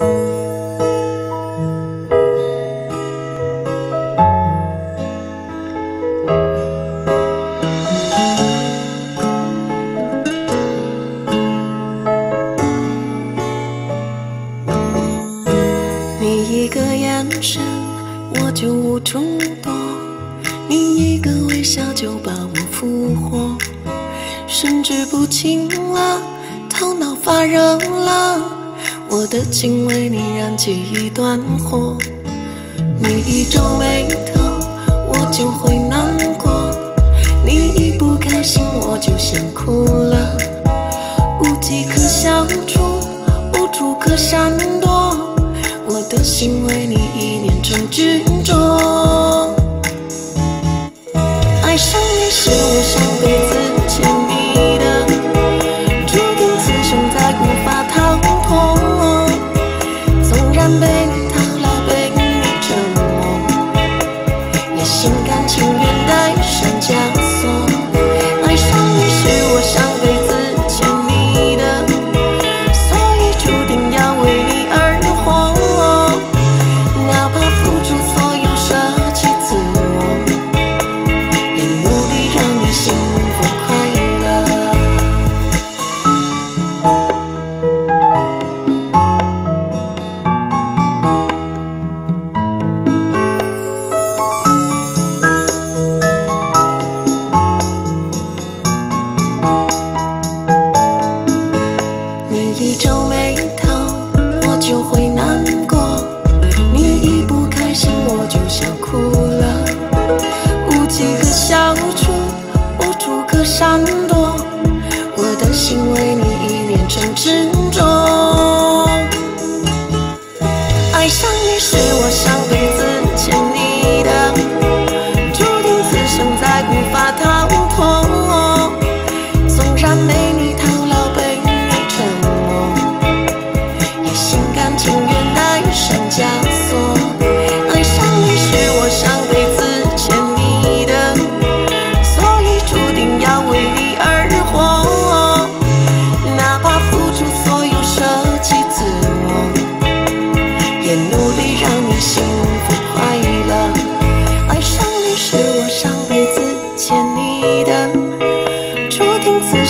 你一个眼神，我就无处躲；你一个微笑，就把我俘获。甚至不清了，头脑发热了。我的情为你燃起一段火，你一皱眉头，我就会难过；你一不开心，我就先哭了。无计可消除，无处可闪躲，我的心为你一念成执着。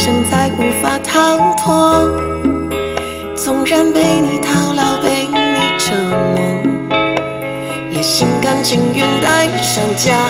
生再无法逃脱。纵然被你套牢，被你折磨，也心甘情愿戴上枷锁。